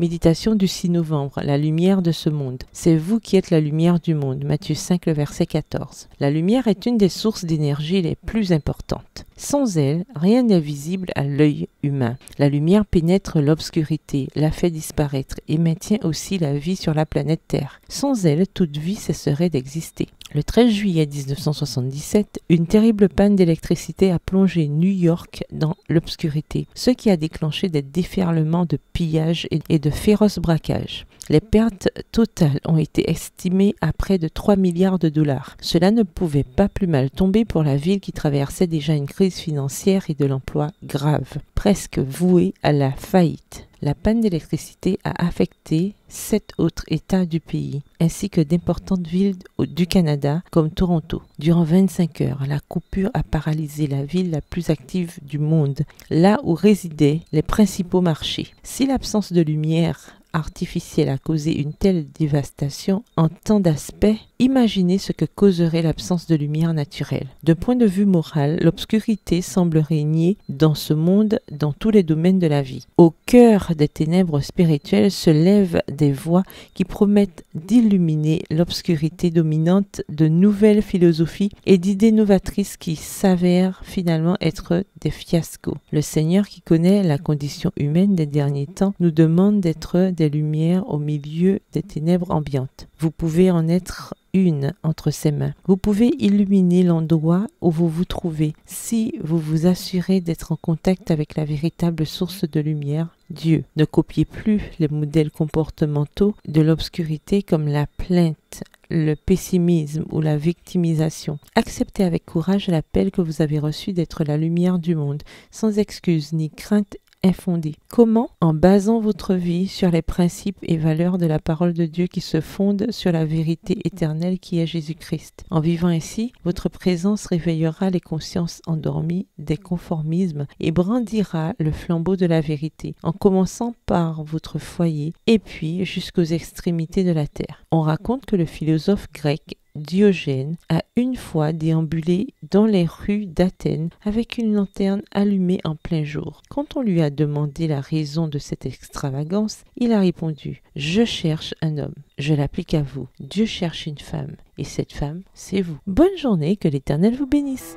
Méditation du 6 novembre, la lumière de ce monde. C'est vous qui êtes la lumière du monde. Matthieu 5, le verset 14. La lumière est une des sources d'énergie les plus importantes. Sans elle, rien n'est visible à l'œil humain. La lumière pénètre l'obscurité, la fait disparaître et maintient aussi la vie sur la planète Terre. Sans elle, toute vie cesserait d'exister. Le 13 juillet 1977, une terrible panne d'électricité a plongé New York dans l'obscurité, ce qui a déclenché des déferlements de pillages et de féroces braquages. Les pertes totales ont été estimées à près de 3 milliards de dollars. Cela ne pouvait pas plus mal tomber pour la ville qui traversait déjà une crise financière et de l'emploi grave, presque vouée à la faillite. La panne d'électricité a affecté sept autres États du pays, ainsi que d'importantes villes du Canada comme Toronto. Durant 25 heures, la coupure a paralysé la ville la plus active du monde, là où résidaient les principaux marchés. Si l'absence de lumière artificielle a causé une telle dévastation en tant d'aspects, imaginez ce que causerait l'absence de lumière naturelle. De point de vue moral, l'obscurité semble régner dans ce monde dans tous les domaines de la vie. Au cœur des ténèbres spirituelles se lèvent des voix qui promettent d'illuminer l'obscurité dominante de nouvelles philosophies et d'idées novatrices qui s'avèrent finalement être des fiascos. Le Seigneur qui connaît la condition humaine des derniers temps nous demande d'être des lumières au milieu des ténèbres ambiantes. Vous pouvez en être une entre ses mains. Vous pouvez illuminer l'endroit où vous vous trouvez si vous vous assurez d'être en contact avec la véritable source de lumière, Dieu. Ne copiez plus les modèles comportementaux de l'obscurité comme la plainte, le pessimisme ou la victimisation. Acceptez avec courage l'appel que vous avez reçu d'être la lumière du monde, sans excuse ni crainte Comment En basant votre vie sur les principes et valeurs de la parole de Dieu qui se fondent sur la vérité éternelle qui est Jésus-Christ? En vivant ainsi, votre présence réveillera les consciences endormies des conformismes et brandira le flambeau de la vérité, en commençant par votre foyer et puis jusqu'aux extrémités de la terre. On raconte que le philosophe grec Diogène a une fois déambulé dans les rues d'Athènes avec une lanterne allumée en plein jour. Quand on lui a demandé la raison de cette extravagance, il a répondu Je cherche un homme. Je l'applique à vous. Dieu cherche une femme. Et cette femme, c'est vous. Bonne journée, que l'Éternel vous bénisse.